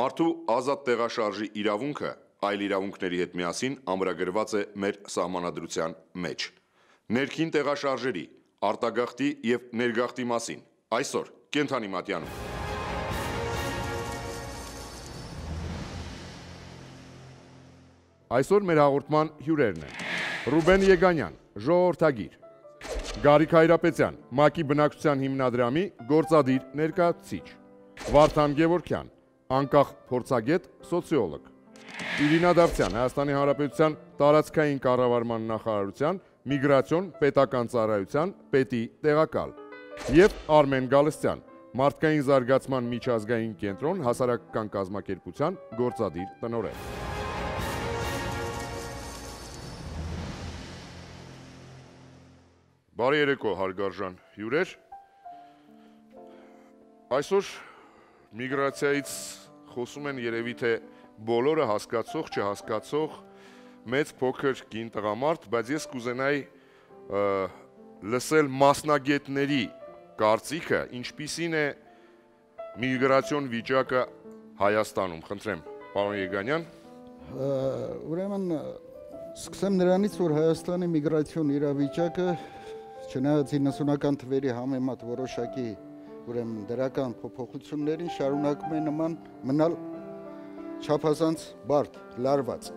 Մարդու ազատ տեղաշարժի իրավունքը այլ իրավունքների հետ միասին ամրագրված է մեր Սահմանադրության մեջ: Ներքին տեղաշարժերի, արտագաղթի և ներգաղթի մասին այսօր կենդանի մատյանում: Այսօր մեր հաղորդման հյուրերն են՝ Ռուբեն Եգանյան, ժողովրդագիր, Գարիկ Հայրապետյան, ՄԱԿ-ի բնակչության հիմնադրամի գործադիր ներկայացուցիչ, Վարդան Գևորգյան, անկախ փորձագետ, սոցիոլոգ, Իրինա Դավթյան, ՀՀ տարածքային կառավարման նախարարության միգրացիոն պետական ծառայության պետի տեղակալ. ԵՒ Արմեն Գալստյան, Մարդկային զարգացման միջազգային կենտրոն հասարակական կազմակերպության գործադիր տնօրեն: Բարի երեկո հարգարժան հյուրեր: Այսօր միգրացիայից խոսում են երևի թե բոլորը հասկացող, չհասկացող մեծ-փոքր, կին, տղամարդ, բայց ես կուզենայի լսել մասնագետների կարծիքը ինչպիսին է միգրացիոն վիճակը Հայաստանում: Խնդրեմ պարոն Եգանյան: Ուրեմն սկսեմ նրանից, որ Հայաստանի միգրացիոն իրավիճակը չնայած 90-ական թվերի համեմատ որոշակի դրական փոփոխություններին շարունակում է մնալ չափազանց բարդ, լարված: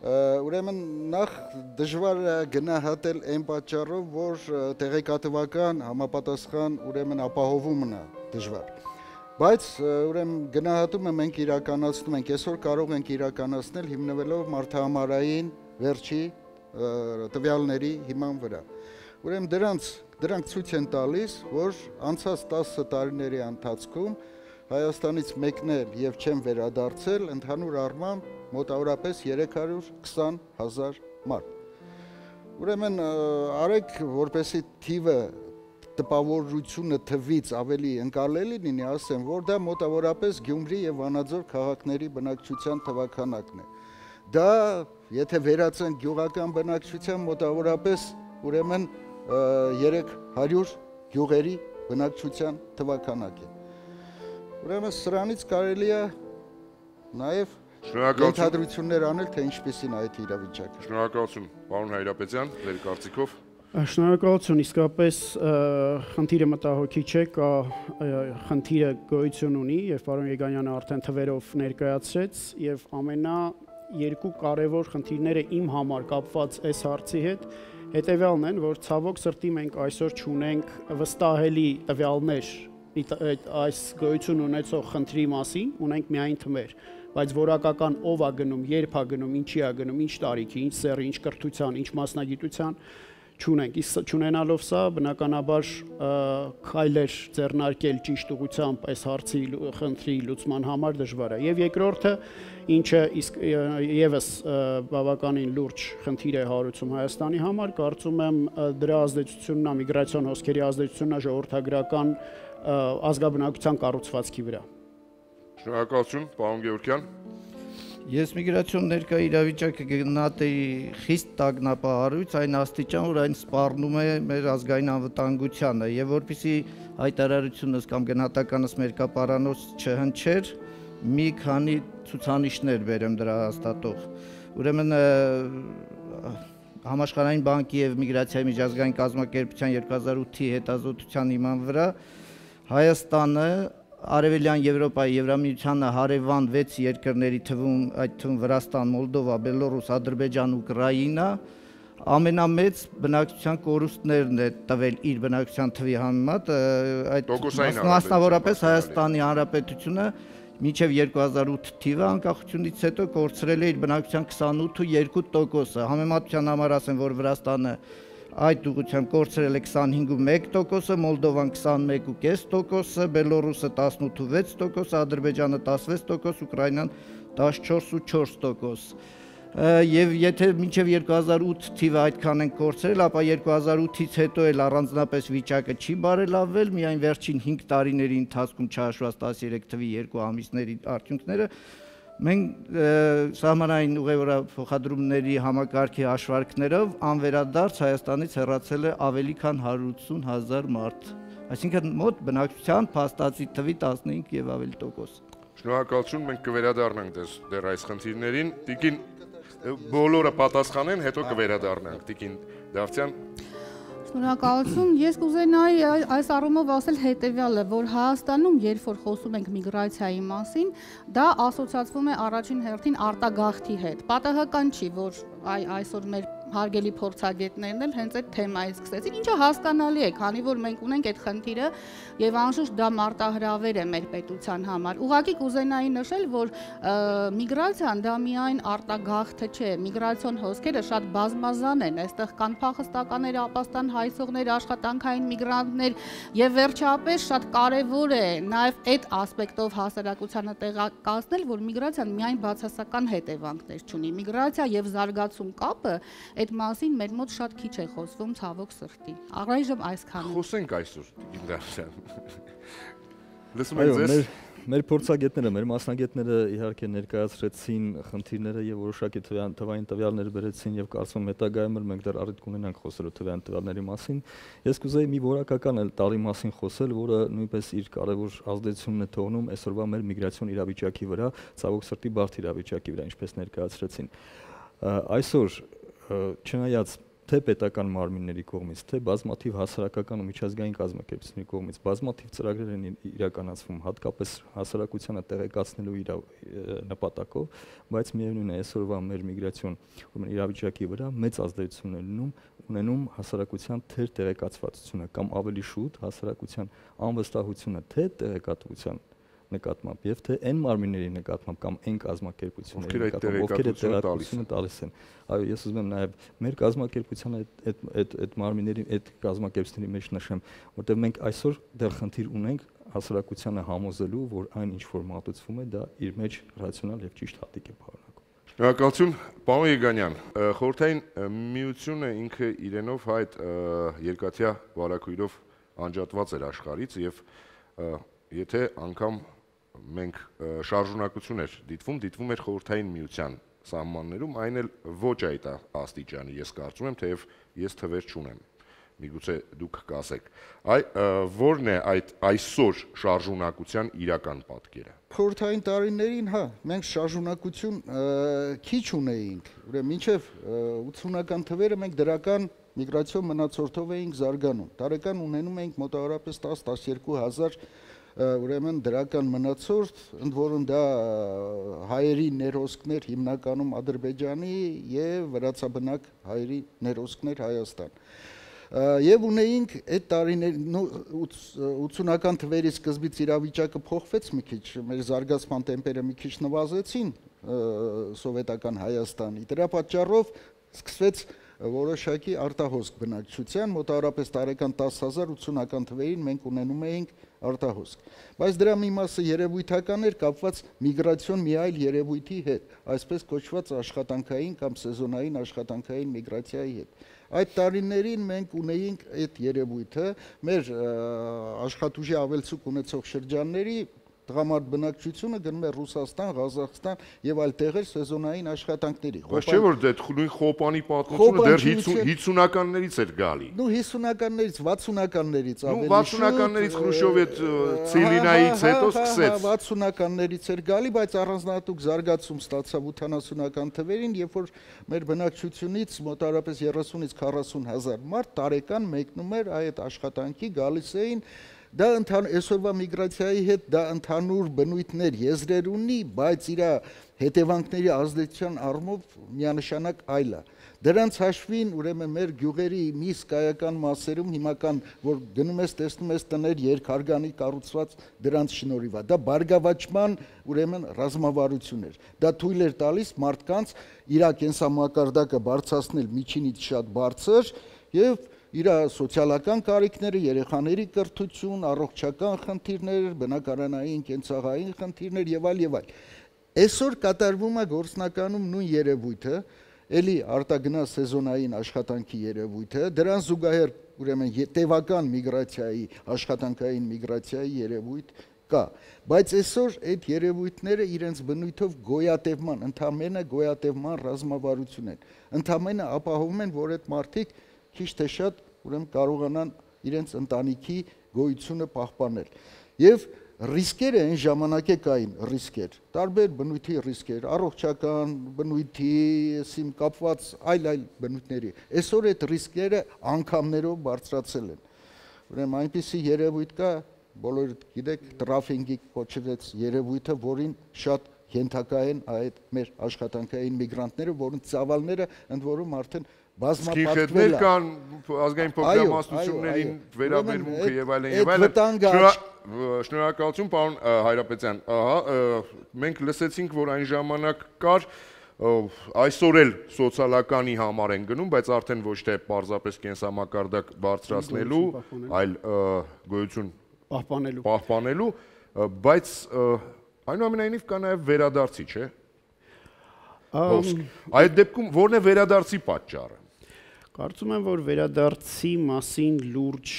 Ուրեմն նախ դժվար գնահատել այն պատճառով, որ տեղեկատվական համապատասխան ապահովումն է դժվար: Բայց գնահատումը մենք իրականացնում ենք, այսօր կարող ենք իրականացնել հիմնվելով մարդահամարային վերջի տվյալների վրա: Դրանք ցույց են տալիս, որ անցած 10 տարիների ընթացքում Հայաստանից մեկնել և չեն վերադարձել ընդհանուր առմամբ մոտավորապես 320 հազար մարդ: Ուրեմն արեք որպեսզի թիվը տպավորությունը թվից ավելի ընկալելի լինի, ասեմ, որ դա մոտավորապես Գյումրի և Վանաձոր քաղաքների բնակչության թվաքանակն է: Դա եթե վերածենք գյուղական բնակչության մոտավորապես 300 գյուղերի բնակչության թվաքանակ է: Ուրեմն սրանից կարելի է նաև ենթադրություններ անել, թե ինչպիսին է այդ իրավիճակը: Շնորհակալություն: Պարոն Հայրապետյան Ձեր կարծիքով: Շնորհակալություն: Իսկապես խնդիրը մտահոգիչ է, խնդիրը գոյություն ունի և պարոն Եգանյանը արդեն թվերով ներկայացրեց և ամենաերկու կարևոր խնդիրները իմ համար կապված այս հարցի հետ հետևյալն են, որ ցավոք սրտի մենք այսօր չունենք վստահելի տվյալներ այս գոյություն ունեցող խնդրի մասին, ունենք միայն թվեր, բայց որակական ով է գնում, երբ է գնում, ինչի է գնում, ինչ տարիքի, ինչ սեռի, ինչ կրթության, ինչ մասնագիտության չունենք: Իսկ չունենալով սա բնականաբար քայլեր ձեռնարկել ճիշտ ուղղությամբ այս խնդրի լուծման համար դժվար է: Եվ երկրորդը, ինչը ևս բավականին լուրջ խնդիր է հարուցում Հայաստանի համար, կարծում եմ դրա ազդեցությունն է, միգրացիոն հոսքերի ազդեցությունն է ժողովրդագրական ազգաբնակության կառուցվածքի վրա: Շնորհակալություն: Պարոն Գևորգյան: Ես միգրացիոն ներկա իրավիճակը կգնահատեի խիստ տագնապահարույց այն աստիճան, որ այն սպառնում է մեր ազգային անվտանգությանը և որպեսզի հայտարարությունս կամ գնահատականս մերկապարանոց չհնչեր, մի քանի ցուցանիշներ բերեմ դրա հաստատող: Համաշխարհային բանկի և Միգրացիայի միջազգային կազմակերպության 2008թ. հետազոտության հիման վրա Հայաստանը Արևելյան Եվրոպայի, Եվրամիությանը հարևան 6 երկրների թվում, այդ թվում Վրաստան, Մոլդովա, Բելառուս, Ադրբեջան, Ուկրաինա ամենամեծ բնակչության կորուստներն է տվել իր բնակչության թվի համեմատ, մասնավորապես Հայաստանի Հանրապետությունը մինչև 2008 թիվը անկախությունից հետո կորցրել է իր բնակչության 28.2 տոկոսը: Համեմատության համար ասեմ, որ Վրաստանը այդ ուղղությամբ կորցրել է 25.1 տոկոսը, Մոլդովան 21.5 տոկոսը, Բելառուսը 18.6 տոկոս, Ադրբեջանը 16 տոկոս, Ուկրաինան 14.4 տոկոս: Եվ եթե մինչև 2008 թիվը այդքան ենք կորցրել, ապա 2008-ից հետո էլ առանձնապես վիճակը չի բարելավվել, միայն վերջին 5 տարիների ընթացքում չհաշված 13 թվականի երկու ամիսների արդյունքները մենք սահմանային ուղևորափոխադրումների համակարգի հաշվարկներով անվերադարձ Հայաստանից հեռացել է ավելի քան 180 հազար մարդ: Այսինքն մոտ բնակչության փաստացի թվի 15 և ավելի տոկոս: Շնորհակալություն, մենք կվերադառնանք դեռ այս խնդիրներին։ Տիկին բոլորը պատասխանեն, հետո կվերադառնանք։ Տիկին Դավթյան Շնորհակալություն։ Ես կուզենայի այս առումով ասել հետեւյալը, որ Հայաստանում, երբ որ խոսում ենք միգրացիայի մասին, դա ասոցիացվում է առաջին հերթին արտագաղթի հետ։ Պատահական չի, որ այ այսօր մեր հարգելի փորձագետներն էլ հենց այդ թեմայից սկսեցին, ինչը հասկանալի է, քանի որ մենք ունենք այդ խնդիրը եւ անշուշտ դա մարտահրավեր է մեր պետության համար։ Ուղղակի կուզենայի նշել, որ միգրացիան դա միայն արտագաղթը չէ, միգրացիոն հոսքերը շատ բազմազան են, այստեղ կան փախստականներ, ապաստան հայցողներ, աշխատանքային միգրանտներ եւ վերջապես շատ կարեւոր է նաեւ այդ ասպեկտով հասարակությանը տեղեկացնել, որ միգրացիան միայն բացասական հետևանքներ չունի։ Միգրացիա եւ զարգացում կապը Այդ մասին մեր մոտ շատ քիչ է խոսվում ցավոք սրտի։ Առայժմ այսքանը։ Խոսենք այսօր Ինդասյան։ Լսում եք ձեզ։ Մեր փորձագետները, մեր մասնագետները իհարկե ներկայացրեցին խնդիրները եւ որոշակի թվային տվյալներ բերեցին եւ կարծում եմ հետագայում մենք դեռ առիթ կունենանք խոսելու թվային տվյալների մասին։ Ես կուզեի մի որակական էլ տարի մասին խոսել, որը նույնպես իր կարևոր ազդեցությունն է թողնում այսօրվա մեր միգրացիոն իրավիճակի վրա, ցավոք սրտի բարդ իրավիճակի վրա, ինչպես ներկայացրեցին։ Այսօր չնայած թե պետական մարմինների կողմից, թե բազմաթիվ հասարակական ու միջազգային կազմակերպությունների կողմից բազմաթիվ ծրագրեր են իրականացվում, հատկապես հասարակությանը տեղեկացնելու իր նպատակով, բայց միևնույն է այսօրվա մեր միգրացիոն իրավիճակի վրա մեծ ազդեցություն է լինում ունենում հասարակության թեր տեղեկացվածությունը կամ ավելի շուտ հասարակության անվստահությունը թե տեղեկատվության նկատմամբ եւ թե այն մարմինների նկատմամբ կամ այն կազմակերպությունների նկատմամբ ովքեր այդ տեղեկատվությունը տալիս են այո ես ուզում եմ նաեւ մեր կազմակերպությանը այդ այդ այդ մարմինների այդ կազմակերպությունների մեջ նշեմ որտեղ մենք այսօր դեռ խնդիր ունենք հասարակությանը համոզելու որ այն ինչ որ մատուցվում է դա իր մեջ ռացիոնալ եւ ճիշտ հատիկ է բառնակում Շնորհակալություն, պարոն Եգանյան։ Խորհրդային միությունը ինքը իրենով այդ երկաթյա վարակույրով անջատված էր աշխարից եւ եթե անգամ մենք շարժունակություն էր դիտվում, դիտվում էր խորհրդային միության սահմաններում, այն էլ ոչ այդ աստիճանի, ես կարծում եմ, թեև ես թվեր չունեմ միգուցե դուք կասեք։ Այ ո՞րն է այդ այսօր շարժունակության իրական պատկերը։ Խորհրդային տարիներին, հա, մենք շարժունակություն քիչ ունեինք։ Ուրեմն մինչև 80-ական թվերը մենք դրական միգրացիոն մնացորդով էինք զարգանում։ Տարեկան ունենում էինք մոտավորապես 10-12000 ուրեմն դրական մնացորդ, ընդ որում դա հայերի ներոսկներ հիմնականում Ադրբեջանի եւ վրացաբնակ հայերի ներոսկներ Հայաստան եւ ունեինք այդ տարիներ 80-ական թվերի սկզբից իրավիճակը փոխվեց մի քիչ մեր զարգացման տեմպերը մի քիչ նվազեցին սովետական Հայաստանի դրա պատճառով սկսվեց որոշակի արտահոսք բնակչության մոտավորապես տարեկան 10000 80-ական թվերին մենք ունենում էինք արտահոսք։ Բայց դրա մի մասը երևույթական էր կապված միգրացիոն մի այլ երևույթի հետ, այսպես կոչված աշխատանքային կամ սեզոնային աշխատանքային միգրացիայի հետ։ Այդ տարիներին մենք ունեինք այդ երևույթը մեր աշխատուժի ավելցուկ ունեցող շրջանների տղամարդ բնակչությունը գնում է Ռուսաստան, Ղազախստան եւ այլ տեղեր սեզոնային աշխատանքների։ Բայց չէ որ դե նույն Խոպանի պատմությունը դեռ 50-ականներից էր գալի։ Ну 50-ականներից, 60-ականներից ավելի շուտ։ Ну 60-ականներից Խրուշովի այդ Ցիլինայից հետո սկսեց։ 60-ականներից էր գալի, բայց առանձնահատուկ զարգացում ստացավ 80-ական թվերին, երբ որ մեր բնակչությունից մոտավորապես 30-ից 40 հազար մարդ տարեկան մեկնում էր այդ աշխատանքի գալիս էին Դա ընդհանուր այսօրվա միգրացիայի հետ դա ընդհանուր բնույթներ, եզրեր ունի, բայց իր հետևանքների ազդեցության առումով միանշանակ այլ է։ Դրանց հաշվին ուրեմն մեր գյուղերի մի սկայական մասերում հիմական որ գնում ես տեսնում ես տներ երկհարգանի կառուցված դրանց շնորհիվ է։ Դա բարգավաճման ուրեմն ռազմավարություն էր։ Դա թույլ էր տալիս մարդկանց իր կենսամակարդակը բարձրացնել միջինից շատ բարձր եւ իր սոցիալական կարիքները, երեխաների կրթություն, առողջական խնդիրներ, բնակարանային կենցաղային խնդիրներ եւ այլ եւ այլ։ Այսօր կատարվում է գործնականում նույն երևույթը, էլի արտագնա սեզոնային աշխատանքի երևույթը, դրան զուգահեռ ուրեմն տևական միգրացիայի, աշխատանքային միգրացիայի երևույթ կա, բայց այսօր այդ երևույթները իրենց բնույթով գոյատևման, ընդամենը գոյատևման ռազմավարություն են։ Ընդամենը ապահովում են, որ այդ մարդիկ քիչ թե շատ ուրեմն կարողանան իրենց ընտանիքի գոյությունը պահպանել։ Եվ ռիսկերը այն ժամանակ է կային ռիսկեր, տարբեր բնույթի ռիսկեր, առողջական բնույթի, ասիմ կապված այլ-այլ բնույթների։ Այսօր այդ ռիսկերը անգամներով բարձրացել են։ Ուրեմն այնպիսի երևույթ կա, բոլորը գիտեք, տրաֆինգի կոչվեց երևույթը, որին շատ ենթակա են այդ մեր աշխատանքային միգրանտները, որոնց ծավալները ընդ որում արդեն բազմապատկվել է։ կան ազգային փոքրամասնություններին վերաբերմունքը եւ այլն եւ այլն։ Շնորհակալություն պարոն Հայրապետյան։ Ահա մենք լսեցինք, որ այն ժամանակ կար այսօր էլ սոցիալականի համար են գնում, բայց արդեն ոչ թե պարզապես կենսամակարդակ բարձրացնելու, այլ գոյություն պահպանելու։ Պահպանելու, բայց այնուամենայնիվ կա նաև վերադարձի, չէ՞։ Այդ դեպքում ո՞րն է վերադարձի պատճառը։ Կարծում եմ, որ վերադարձի մասին լուրջ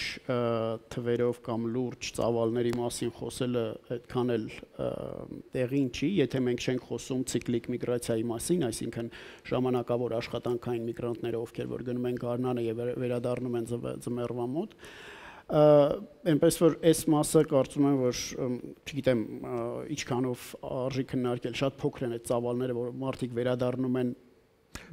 թվերով կամ լուրջ ծավալների մասին խոսելը այդքան էլ տեղին չի, եթե մենք չենք խոսում ցիկլիկ միգրացիայի մասին, այսինքն ժամանակավոր աշխատանքային միգրանտները, ովքեր որ գնում են Գառնանը եւ վերադառնում են ձմեռվա մոտ, այնպես որ այս մասը կարծում եմ որ չգիտեմ ինչքանով արժի քննարկել շատ փոքր են այդ ծավալները որ մարդիկ վերադառնում են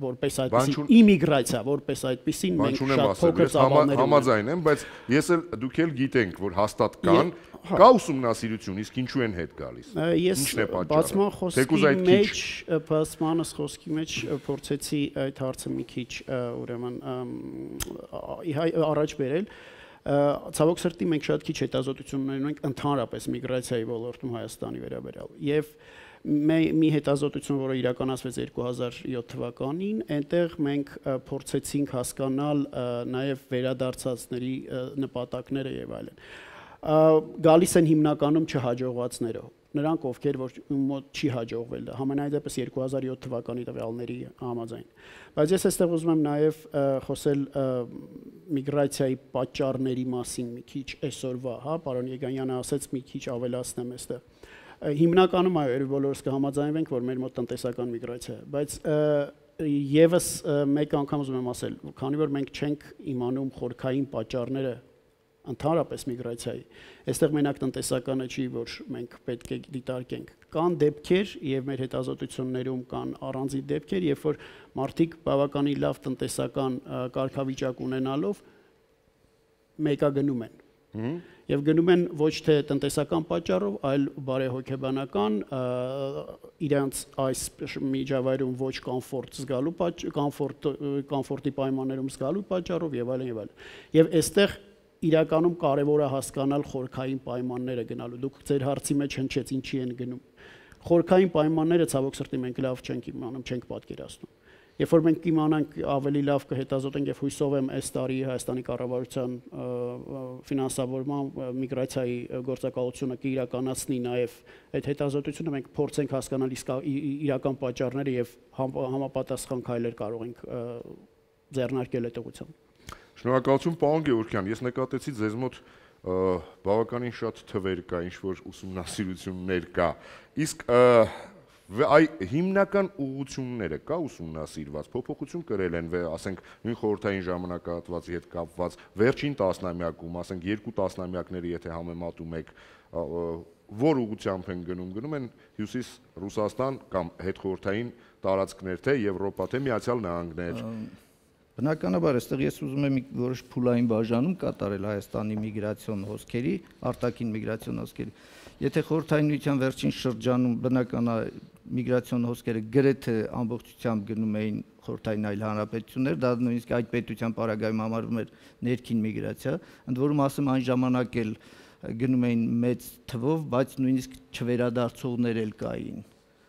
որպես այդպեսի իմիգրացիա, որպես այդպեսին մենք շատ փոքր ծավալներ համաձայն եմ, բայց ես էլ դուք էլ գիտենք, որ հաստատ կան, հա։ կա ուսումնասիրություն, իսկ ինչու են հետ գալիս։ Ես բացման խոսքի մեջ, բացմանս խոսքի մեջ փորձեցի այդ հարցը մի քիչ ուրեմն առաջ բերել ցավոք սրտի մենք շատ քիչ հետազոտություններ ունենք ընդհանրապես միգրացիայի ոլորտում Հայաստանի վերաբերյալ եւ մի հետազոտություն, որը իրականացվեց 2007 թվականին, այնտեղ մենք փորձեցինք հասկանալ նաև վերադարձածների նպատակները եւ այլն։ Գալիս են հիմնականում չհաջողվածներով նրանք ովքեր որ մոտ չի հաջողվել համենայն դեպս 2007 թվականի տվյալների համաձայն բայց ես այստեղ ուզում եմ նաև խոսել միգրացիայի պատճառների մասին մի քիչ այսօրվա հա պարոն Եգանյանը ասաց մի քիչ ավելացնեմ այստեղ հիմնականում այո, բոլորս կհամաձայնվենք, որ մեր մոտ տնտեսական միգրացիա է, բայց եւս մեկ անգամ ուզում եմ ասել, քանի որ մենք չենք իմանում խորքային պատճառները ընդհանրապես միգրացիայի, այստեղ մենակ տնտեսականը չի, որ մենք պետք է դիտարկենք։ Կան դեպքեր եւ մեր հետազոտություններում կան առանձին դեպքեր, երբ որ մարդիկ բավականին լավ տնտեսական կարգավիճակ ունենալով մեկագնում են եւ գնում են ոչ թե տնտեսական պատճառով, այլ բարեհոգեբանական իրանց այս միջավայրում ոչ կոմֆորտ զգալու կոմֆորտ կոմֆորտի պայմաններում զգալու պատճառով եւ այլն եւ այլն։ Եվ այստեղ իրականում կարևոր է հասկանալ խորքային պայմանները գնալու։ Դուք ձեր հարցի մեջ հնչեց ինչի են գնում։ Խորքային պայմանները ցավոք սրտի մենք լավ չենք իմանում, չենք պատկերացնում։ Երբ որ մենք իմանանք ավելի լավ կհետազոտենք եւ հույսով եմ այս տարի Հայաստանի կառավարության ֆինանսավորման միգրացիայի գործակալությունը կիրականացնի նաեւ այդ հետազոտությունը մենք փորձենք հասկանալ իրական պատճառները եւ համապատասխան քայլեր կարող ենք ձեռնարկել այդ ուղղությամբ։ Շնորհակալություն պարոն Գևորգյան, ես նկատեցի ձեզ մոտ բավականին շատ թվեր կա, ինչ որ ուսումնասիրություններ կա։ Իսկ այ հիմնական ուղությունները կա ուսումնասիրված փոփոխություն կրել են, ասենք նույն խորհրդային ժամանակահատվածի հետ կապված վերջին տասնամյակում, ասենք երկու տասնամյակների եթե համեմատում եք, որ ուղությամբ են գնում, գնում են հյուսիս Ռուսաստան կամ հետխորհրդային տարածքներ, թե Եվրոպա, թե Միացյալ Նահանգներ։ Բնականաբար, այստեղ ես ուզում եմ որոշ փուլային բաժանում կատարել Հայաստանի միգրացիոն հոսքերի, արտաքին միգրացիոն հոսքերի։ Եթե խորհրդային միության վերջին շրջանում բնական է միգրացիոն հոսքերը գրեթե ամբողջությամբ գնում էին խորհրդային այլ հանրապետություններ, դա նույնիսկ այդ պետության պարագայում համարվում էր ներքին միգրացիա, ընդ որում ասեմ այն ժամանակ էլ գնում էին մեծ թվով, բայց նույնիսկ չվերադարձողներ էլ կային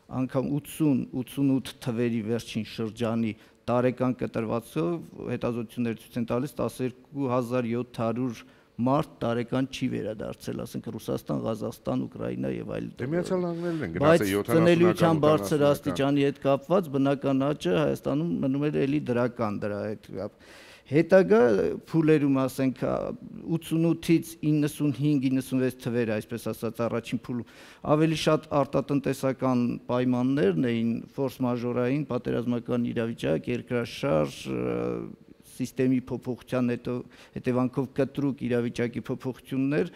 անգամ 80-88 թվերի վերջին շրջանի տարեկան կտրվածով հետազոտություններ ցույց են տալիս 12700 մարդ տարեկան չի վերադարձել, ասենք Ռուսաստան, Ղազախստան, Ուկրաինա եւ այլ։ Դե Միացյալ Նահանգներն են գնացել 70-ական։ Բայց ծնելիության բարձր աստիճանի հետ կապված բնական աճը Հայաստանում մնում էր էլի դրական դրա հետ հետագա փուլերում ասենք 88-ից 95-96 թվերը, այսպես ասած, առաջին փուլում ավելի շատ արտատնտեսական պայմաններն էին, ֆորս մաժորային, պատերազմական իրավիճակ, երկրաշարժ, համակարգի փոփոխության հետո հետևանքով կտրուկ իրավիճակի փոփոխություններ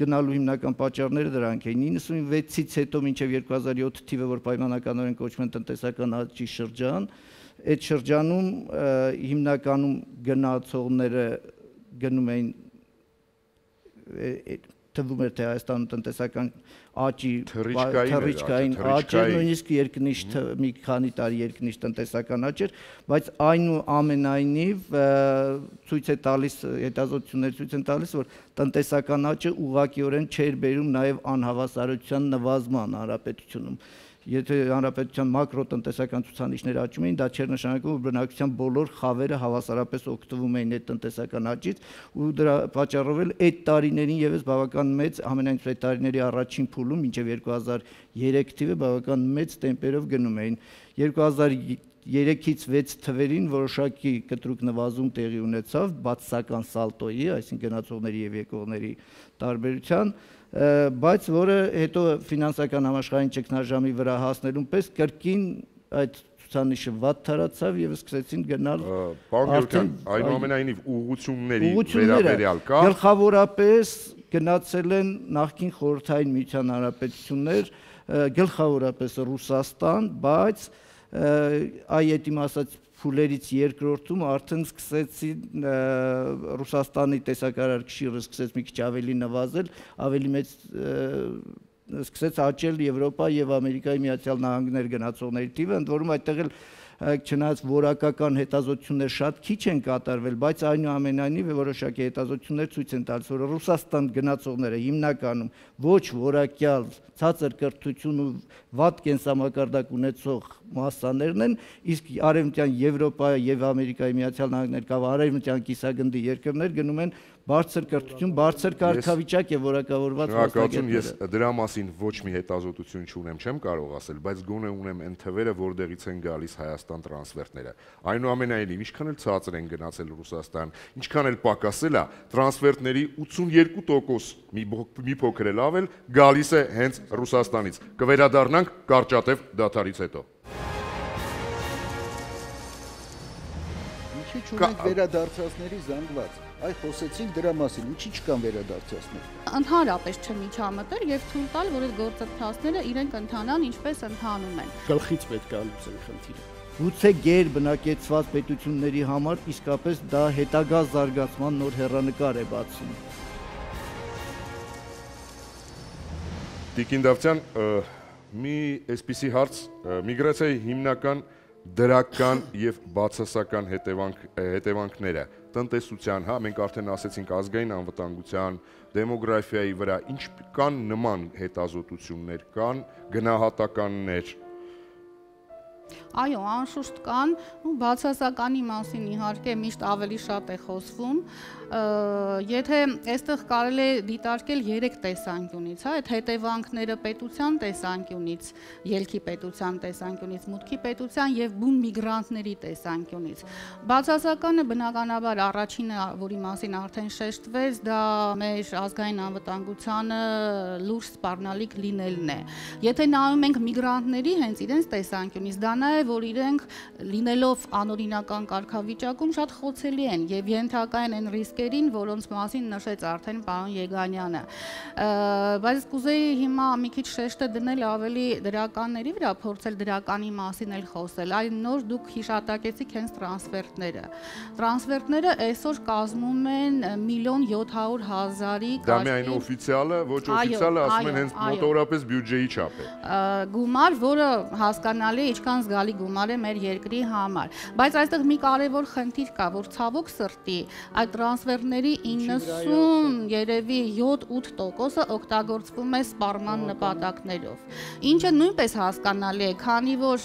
գնալու հիմնական պատճառները դրանք էին 96-ից հետո մինչև 2007 թիվը որ պայմանականորեն կոչվում են տնտեսական աճի շրջան այդ շրջանում հիմնականում գնացողները գնում էին թվում էր թե Հայաստանում տնտեսական աճի թռիչքային աճ էր նույնիսկ երկնիշ մի քանի տարի երկնիշ տնտեսական աճ էր բայց այնուամենայնիվ ցույց է տալիս հետազոտություններ ցույց են տալիս որ տնտեսական աճը ուղղակիորեն չէր բերում նաև անհավասարության նվազման հանրապետությունում եթե հանրապետության մակրոտնտեսական ցուցանիշները աճում էին, դա չէր նշանակում, որ բնակչության բոլոր խավերը հավասարապես օգտվում էին այդ տնտեսական աճից ու դրա պատճառով էլ այդ տարիներին եւս բավական մեծ ամենայն այդ տարիների առաջին փուլում մինչև 2003 թիվը բավական մեծ տեմպերով գնում էին 2003-ից 6 թվերին որոշակի կտրուկ նվազում տեղի ունեցավ բացասական սալտոյի, այսինքն գնացողների եւ եկողների տարբերության, բայց որը հետո ֆինանսական համաշխարհային ճգնաժամի վրա հասնելուն պես կրկին այդ ցուցանիշը վատ թարացավ եւ սկսեցին գնալ արդեն այնուամենայնիվ ուղղությունների վերաբերյալ կա գլխավորապես գնացել են նախկին խորհրդային միության հանրապետություններ գլխավորապես Ռուսաստան բայց այ այդ իմ ասած փուլերից երկրորդում արդեն սկսեցին Ռուսաստանի տեսակարար քշիրը սկսեց մի քիչ ավելի նվազել, ավելի մեծ սկսեց աճել Եվրոպա եւ Ամերիկայի Միացյալ Նահանգներ գնացողների թիվը, ընդ որում այդտեղ էլ չնայած որակական հետազոտություններ շատ քիչ են կատարվել, բայց այնուամենայնիվ որոշակի հետազոտություններ ցույց են տալիս, որ Ռուսաստան գնացողները հիմնականում ոչ որակյալ ցածր կրթություն ու վատ կենսամակարդակ ունեցող մասսաներն են, իսկ արևմտյան Եվրոպա եւ Ամերիկայի Միացյալ Նահանգներ կամ արևմտյան կիսագնդի երկրներ գնում են բարձր կրթություն, բարձր կարգավիճակ եւ որակավորված մասնագետներ։ Ես դրա մասին ոչ մի հետազոտություն չունեմ, չեմ կարող ասել, բայց գոնե ունեմ այն թվերը, որտեղից են գալիս Հայաստան տրանսֆերտները։ Այնուամենայնիվ, ինչքան էլ ցածր են գնացել Ռուսաստան, ինչքան էլ պակասել է, տրանսֆերտների 82% մի մի փոքր էլ ավել գալիս է հենց Ռուսաստանից։ Կվերադառնանք կարճատև դաթարից հետո։ Ինչի՞ չունենք վերադարձածների զանգված այ խոսեցինք դրա մասին, ինչի՞ չկան վերադարձածներ։ Ընդհանրապես չմիջամտել եւ թույլ տալ, որ այդ գործընթացները իրենք ընթանան ինչպես ընթանում են։ Գլխից պետք է լուծեն խնդիրը։ Գուցե գեր բնակեցված պետությունների համար իսկապես դա հետագա զարգացման նոր հերանեկար է բացում։ Տիկին Դավթյան, մի այսպիսի հարց, միգրացիայի հիմնական դրական եւ բացասական հետևանք հետևանքները տնտեսության, հա, մենք արդեն ասեցինք ազգային անվտանգության, դեմոգրաֆիայի վրա ինչ կան նման հետազոտություններ, կան գնահատականներ, Այո, անշուշտ կան, ու բացասականի մասին իհարկե միշտ ավելի շատ է խոսվում, եթե այստեղ կարելի է դիտարկել 3 տեսանկյունից, հա, այդ հետևանքները պետության տեսանկյունից, ելքի պետության տեսանկյունից, մուտքի պետության եւ բուն միգրանտների տեսանկյունից։ Բացասականը բնականաբար առաջինը, որի մասին արդեն շեշտվեց, դա մեր ազգային անվտանգությանը լուրջ սպառնալիք լինելն է։ Եթե նայում ենք միգրանտների հենց իրենց տեսանկյունից, դա նա է, որ իրենք լինելով անօրինական կարգավիճակում շատ խոցելի են եւ ենթակա են այն ռիսկերի ոլորտերին, որոնց մասին նշեց արդեն պարոն Եգանյանը։ Բայց կուզեի հիմա մի քիչ շեշտը դնել ավելի դրականների վրա, փորձել դրականի մասին էլ խոսել։ Այ նոր դուք հիշատակեցիք հենց տրանսֆերտները։ Տրանսֆերտները այսօր կազմում են 1 700 հազարի Դա միայն օֆիցիալը, ոչ օֆիցիալը ասում են հենց մոտորապես բյուջեի չափ է։ Գումար, որը հասկանալի է, ինչքան զգալի գումար է մեր երկրի համար։ Բայց այստեղ մի կարևոր խնդիր կա, որ ցավոք սրտի այդ տրանսֆեր տրանսֆերների 90 երևի 7-8%-ը օգտագործվում է սպառման նպատակներով։ Ինչը նույնպես հասկանալի է, քանի որ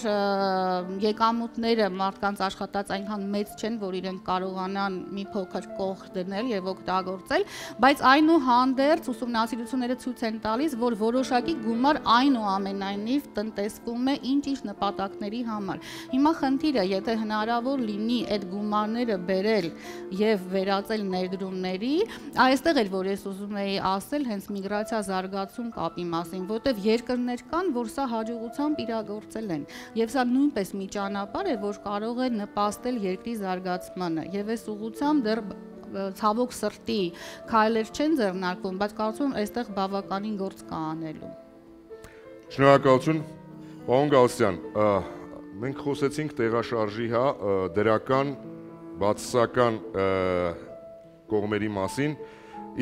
եկամուտները մարդկանց աշխատած այնքան մեծ չեն, որ իրենք կարողանան մի փոքր կող դնել եւ օգտագործել, բայց այնուհանդերձ ուսումնասիրությունները ցույց են տալիս, որ որոշակի գումար այնուամենայնիվ տնտեսվում է ինչ-ինչ նպատակների երկրների համար։ Հիմա խնդիրը, եթե հնարավոր լինի այդ գումարները բերել եւ վերածել ներդրումների, այստեղ էլ որ ես ուզում էի ասել հենց միգրացիա զարգացում կապի մասին, որտեվ երկրներ կան, որ սա հաջողությամբ իրագործել են։ Եվ սա նույնպես մի ճանապարհ է, որ կարող է նպաստել երկրի զարգացմանը։ Եվ այս ուղղությամբ դեռ ցավոք սրտի քայլեր չեն ձեռնարկվում, բայց կարծում եմ այստեղ բավականին գործ կա անելու։ Շնորհակալություն, պարոն Գալստյան, մենք խոսեցինք տեղաշարժի, հա, դրական բացասական կողմերի մասին,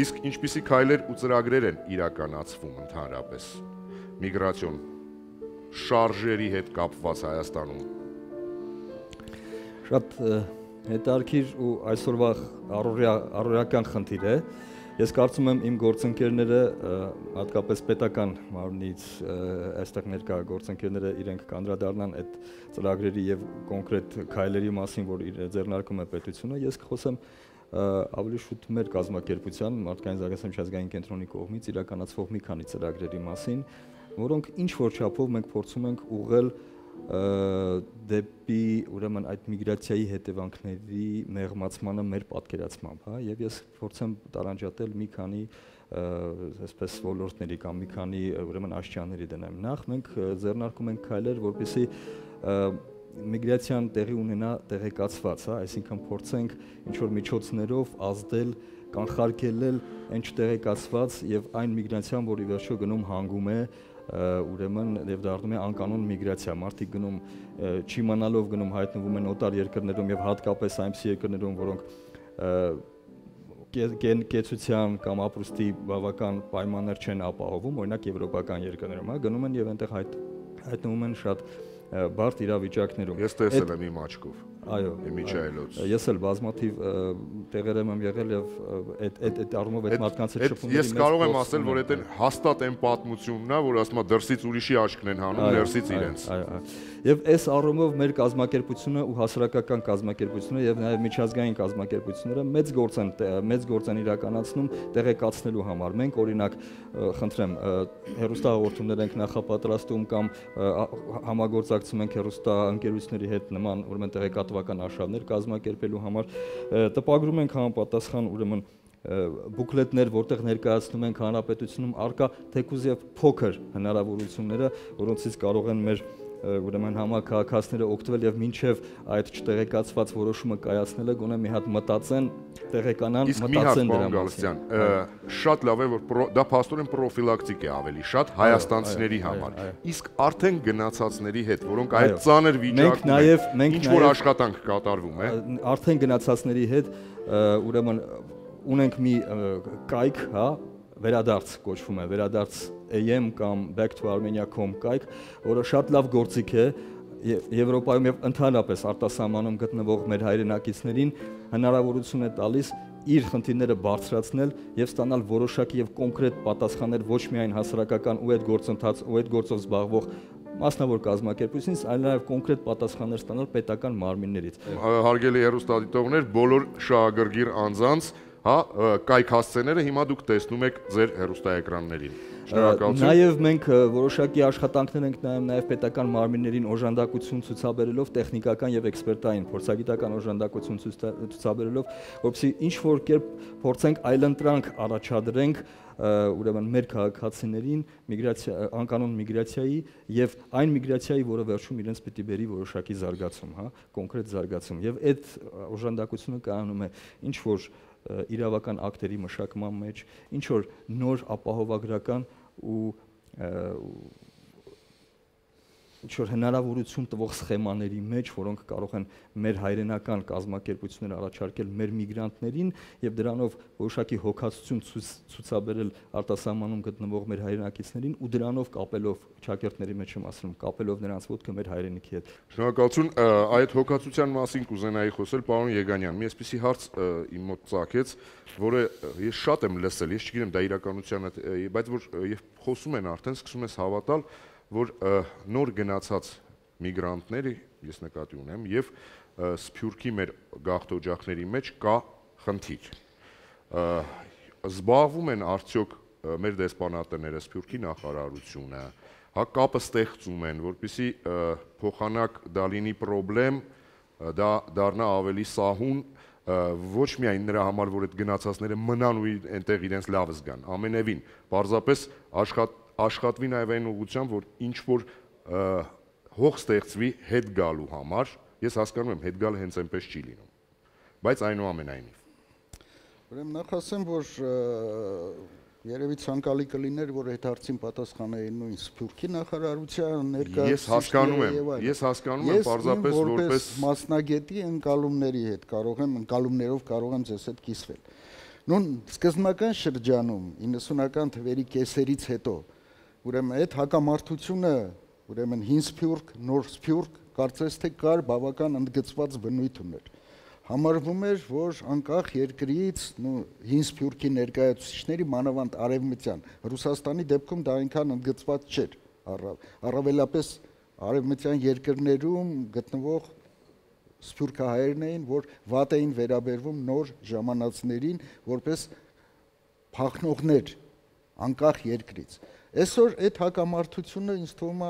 իսկ ինչպիսի քայլեր ու ծրագրեր են իրականացվում ընդհանրապես միգրացիոն շարժերի հետ կապված Հայաստանում։ Շատ հետարքիր ու այսօրվա առօրյա առօրյական խնդիր է։ Ես կարծում եմ իմ գործընկերները, հատկապես պետական մարմնից այստեղ ներկա գործընկերները իրենք կանդրադառնան այդ ծրագրերի եւ կոնկրետ քայլերի մասին, որ ձեռնարկում է պետությունը։ Ես կխոսեմ ավելի շուտ մեր կազմակերպության մարդկային զարգացում միջազգային կենտրոնի կողմից իրականացվող մի քանի ծրագրերի մասին, որոնք ինչ որ չափով մենք փորձում ենք ուղղել դեպի ուրեմն այդ միգրացիայի հետևանքների մեղմացմանը մեր պատկերացմամբ, հա, եւ ես փորձեմ տարանջատել մի քանի այսպես ոլորտների կամ մի քանի ուրեմն աշճանների դնեմ։ Նախ մենք ձեռնարկում ենք քայլեր, որպեսզի միգրացիան տեղի ունենա տեղեկացված, հա, այսինքն փորձենք ինչ որ միջոցներով ազդել կանխարգելել այն չտեղեկացված եւ այն միգրացիան, որի վերջո գնում հանգում է ուրեմն եւ դառնում է անկանոն միգրացիա։ Մարդիկ գնում չիմանալով գնում հայտնվում են օտար երկրներում եւ հատկապես այնպիսի երկրներում, որոնք կեցության կամ ապրուստի բավական պայմաններ չեն ապահովում, օրինակ եվրոպական երկրներում, հա, գնում են եւ այնտեղ հայտ հայտնվում են շատ բարդ իրավիճակներում։ Ես տեսել եմ իմ աչքով։ Այո, Եմիջայլոց։ Ես էլ բազմաթիվ տեղերեմ եմ եղել եւ այդ այդ այդ առումով այդ մարդկանց հետ շփումների Ես կարող եմ ասել, որ այդ հաստատ այն պատմությունն է, որ ասում է դրսից ուրիշի աչքն են հանում, ներսից իրենց։ Այո, այո։ Եվ այս առումով մեր կազմակերպությունը ու հասարակական կազմակերպությունը եւ նաեւ միջազգային կազմակերպությունները մեծ գործ են մեծ գործ են իրականացնում տեղեկացնելու համար։ Մենք օրինակ խնդրեմ հերոստահաղորդումներ ենք նախապատրաստում կամ համագործակցում ենք հերոստա ընկերությունների հետ նման ուրեմն տեղեկատվական արշավներ կազմակերպելու համար տպագրում ենք համապատասխան ուրեմն բուկլետներ, որտեղ ներկայացնում ենք հանրապետությունում արկա թեկուզ եւ փոքր հնարավորությունները, որոնցից կարող են մեր ուրեմն համակարգացները օգտվել եւ մինչեւ այդ չտեղեկացված որոշումը կայացնելը գոնե մի հատ մտածեն, տեղեկանան, մտածեն դրա մասին։ Շատ լավ է որ դա փաստորեն պրոֆիլակտիկ է ավելի շատ հայաստանցիների համար։ Իսկ արդեն գնացածների հետ, որոնք այդ ծանր վիճակում են, ինչ որ աշխատանք կատարվում է։ Արդեն գնացածների հետ ուրեմն ունենք մի կայք, հա, վերադարձ կոչվում է, վերադարձ AM կամ back to armenia.com կայք, որը շատ լավ գործիք է Եվրոպայում եւ ընդհանրապես արտասահմանում գտնվող մեր հայրենակիցներին հնարավորություն է տալիս իր խնդիրները բարձրացնել եւ ստանալ որոշակի եւ կոնկրետ պատասխաններ ոչ միայն հասարակական ու այդ գործընթաց ու այդ գործով զբաղվող մասնավոր կազմակերպությունից, այլ նաև կոնկրետ պատասխաններ ստանալ պետական մարմիններից։ Հարգելի հերոստատիտողներ, բոլոր շահագրգիռ անձանց հա, կայք հասցեները հիմա դուք տեսնում եք ձեր հեռուստաէկրաններին։ Շնորհակալություն։ Նաև մենք որոշակի աշխատանքներ ենք նայում նաև պետական մարմիններին օժանդակություն ցուցաբերելով տեխնիկական եւ էքսպերտային փորձագիտական օժանդակություն ցուցաբերելով, որովհետեւ ինչ որ կերպ փորձենք այլընտրանք առաջադրենք ուրեմն մեր քաղաքացիներին միգրացիա անկանոն միգրացիայի եւ այն միգրացիայի, որը վերջում իրենց պիտի բերի որոշակի զարգացում, հա, կոնկրետ զարգացում։ Եվ այդ օժանդակությունը կայանում է ինչ որ իրավական ակտերի մշակման մեջ, ինչ որ նոր ապահովագրական ու ինչ որ հնարավորություն տվող սխեմաների մեջ, որոնք կարող են մեր հայրենական կազմակերպությունները առաջարկել մեր միգրանտներին եւ դրանով որոշակի հոգացություն ցուցաբերել արտասահմանում գտնվող մեր հայրենակիցներին ու դրանով կապելով ճակերտների մեջ եմ ասում, կապելով նրանց ոտքը մեր հայրենիքի հետ։ Շնորհակալություն, այդ հոգացության մասին կուզենայի խոսել պարոն Եգանյան։ Մի այսպեսի հարց իմ մոտ ցակեց, որը ես շատ եմ լսել, ես չգիտեմ դա իրականության է, բայց որ երբ խոսում են արդեն սկսում ես հավատալ, որ նոր գնացած միգրանտները, ես նկատի ունեմ, եւ Սփյուռքի մեր գաղթօջախների մեջ կա խնդիր։ Զբաղվում են արդյոք մեր դեսպանատները Սփյուռքի նախարարությունը, հա կապը ստեղծում են, որպիսի փոխանակ դա լինի խնդրեմ, դա դառնա ավելի սահուն ոչ միայն նրա համար, որ այդ գնացածները մնան ու այնտեղ իրենց լավը զգան, ամենևին, պարզապես աշխատ աշխատվի նաև այն ուղղությամբ, որ ինչ որ հող ստեղծվի հետ գալու համար, ես հասկանում եմ, հետ գալը հենց այնպես չի լինում։ Բայց այնուամենայնիվ Ուրեմն նախ ասեմ, որ երևի ցանկալի կլիներ, որ այդ հարցին պատասխանեին նույն Սփյուռքի նախարարության ներկայացուցիչները։ Ես հասկանում եմ, ես հասկանում եմ պարզապես որպես մասնագետի ընկալումների հետ կարող եմ ընկալումներով կարող եմ ձեզ հետ կիսվել։ Նույն սկզբնական շրջանում 90-ական թվերի կեսերից հետո ուրեմն այդ հակամարտությունը, ուրեմն հին Սփյուռք, նոր Սփյուռք, կարծես թե կար բավական ընդգծված բնույթ ուներ համարվում էր, որ անկախ երկրից նո հին սփյուռքի ներկայացուցիչների մանավանդ արևմտյան Ռուսաստանի դեպքում դա այնքան ընդգծված չէր առավելապես արևմտյան երկրներում գտնվող սփյուռքահայերն էին, որ վատ էին վերաբերվում նոր ժամանածներին որպես փախնողներ անկախ երկրից Այսօր այդ հակամարտությունը ինձ թվում է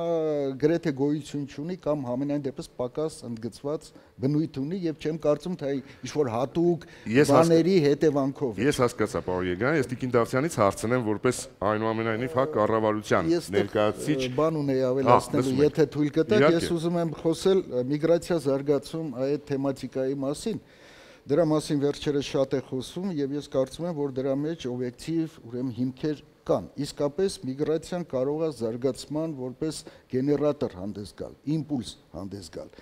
գրեթե գոյություն չունի կամ համենայն դեպս պակաս ընդգծված բնույթ ունի եւ չեմ կարծում թե ինչ որ հատուկ բաների հետևանքով։ Ես հասկացա, պարոն Եգան, ես Տիկին Դավթյանից հարցնեմ որպես այնուամենայնիվ հա կառավարության ներկայացիչ բան ունեի ավելացնելու, եթե թույլ կտաք, ես ուզում եմ խոսել միգրացիա զարգացում այդ թեմատիկայի մասին դրա մասին վերջերս շատ է խոսում եւ ես կարծում եմ որ դրա մեջ օբյեկտիվ ուրեմն հիմքեր կան։ Իսկապես միգրացիան կարող է զարգացման որպես գեներատոր հանդես գալ, իմպուլս հանդես գալ։